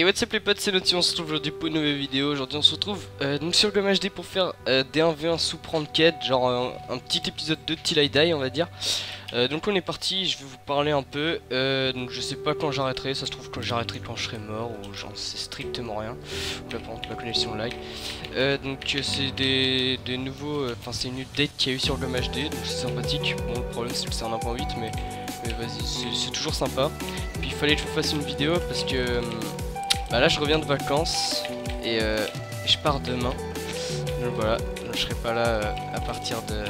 Et what's up les potes, c'est Naughty, on se retrouve aujourd'hui pour une nouvelle vidéo. Aujourd'hui on se retrouve euh, donc sur Gomme HD pour faire euh, des 1v1 sous prendre quête, genre euh, un petit épisode de Till I Die on va dire. Euh, donc on est parti, je vais vous parler un peu. Donc je sais pas quand j'arrêterai, ça se trouve quand j'arrêterai quand je serai mort ou j'en sais strictement rien. Là par contre la connexion lag. Donc c'est des, nouveaux, enfin c'est une update qu'il y a eu sur Gomme HD, donc c'est sympathique. Bon le problème c'est que c'est un 1.8 mais, mais vas-y c'est toujours sympa. Puis il fallait que je vous fasse une vidéo parce que... bah là je reviens de vacances et euh, je pars demain. Donc voilà, je serai pas là euh, à partir de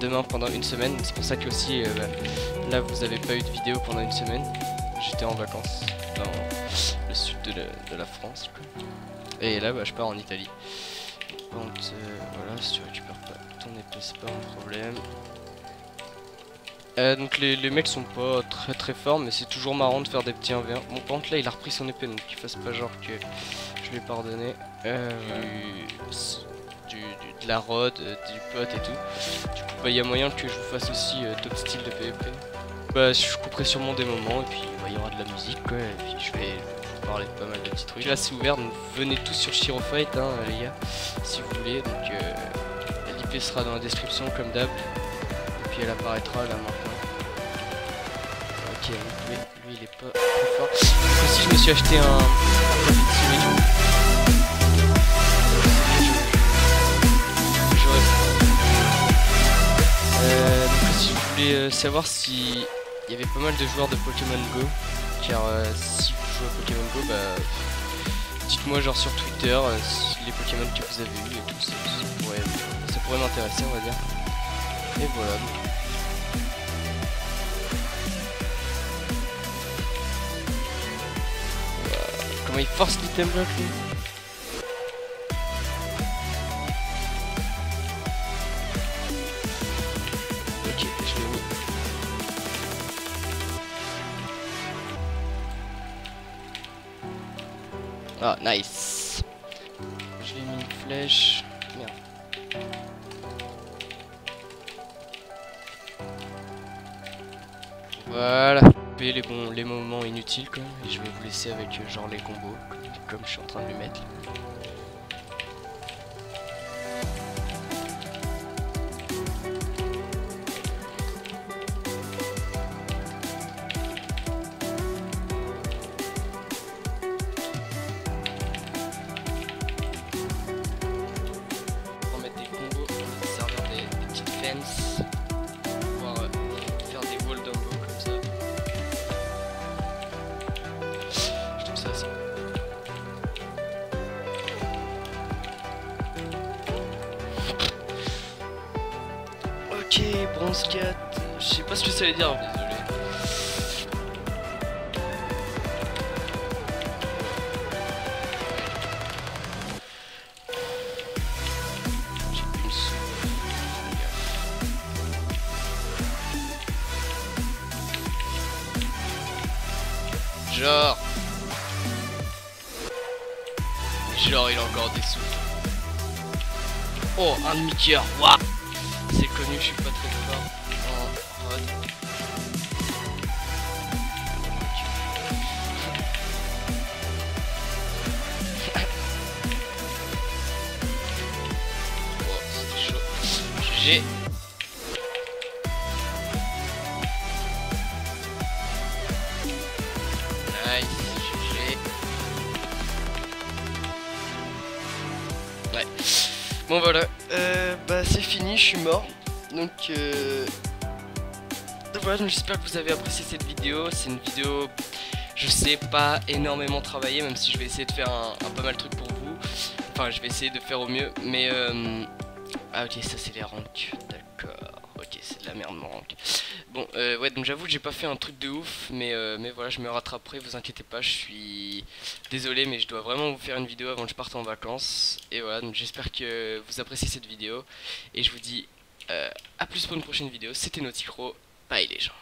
demain pendant une semaine. C'est pour ça que aussi euh, bah, là vous avez pas eu de vidéo pendant une semaine. J'étais en vacances dans le sud de la, France. Et là bah, je pars en Italie. Donc voilà, si tu récupères pas ton c'est pas un problème. Euh, donc les, les mecs sont pas très très forts mais c'est toujours marrant de faire des petits 1v1 Bon par contre là il a repris son épée donc qu'il fasse pas genre que je lui ai pardonné. Euh, du, du- de la rod, euh, du pot et tout. Du coup bah il y a moyen que je vous fasse aussi euh, d'autres styles de PvP. Bah je couperai sûrement des moments et puis bah, il y aura de la musique quoi et puis je vais vous parler de pas mal de petits trucs. Là c'est ouvert donc venez tous sur Shiro Fight hein, les gars si vous voulez. Donc euh, l'IP sera dans la description comme d'hab. Et puis elle apparaîtra là maintenant Donc lui, il est pas très fort. Donc aussi je me suis acheté un, un. J'aurais- Euh, donc si vous voulez euh, savoir si il y avait pas mal de joueurs de Pokémon Go, car euh, si vous jouez à Pokémon Go, bah dites-moi genre sur Twitter euh, les Pokémon que vous avez eu et tout, ça, ça pourrait, ça pourrait m'intéresser on va dire. Et voilà. Comment il force l'item block lui Ok, je l'ai mis. Ah, nice. Je lui ai mis une flèche. Merde. Voilà. Les bons les moments inutiles quoi. Et je vais vous laisser avec euh, genre les combos comme, je suis en train de lui mettre. là. Pour mettre des combos, on va se servir des, des petites fences. Bronze 4. Je sais pas ce que ça veut dire, désolé. Gaffe. Genre. Genre, il a encore des sous. Oh, un demi-cœur. Waouh. C'est connu, je suis pas très fort en rod. Oh, c'était chaud. GG. Bon voilà, euh, bah c'est fini, je suis mort. Donc euh... donc voilà, j'espère que vous avez apprécié cette vidéo. C'est une vidéo, je sais pas énormément travaillée, même si je vais essayer de faire un, un pas mal de trucs pour vous. Enfin, je vais essayer de faire au mieux, mais euh... ah ok, ça c'est les ranks, d'accord. Ok, c'est de la merde mon rank. Bon, euh, ouais, donc j'avoue que j'ai pas fait un truc de ouf, mais, euh, mais voilà, je me rattraperai, vous inquiétez pas, je suis désolé, mais je dois vraiment vous faire une vidéo avant que je parte en vacances. Et voilà, donc j'espère que vous appréciez cette vidéo, et je vous dis euh, à plus pour une prochaine vidéo. C'était Nauticro, bye les gens.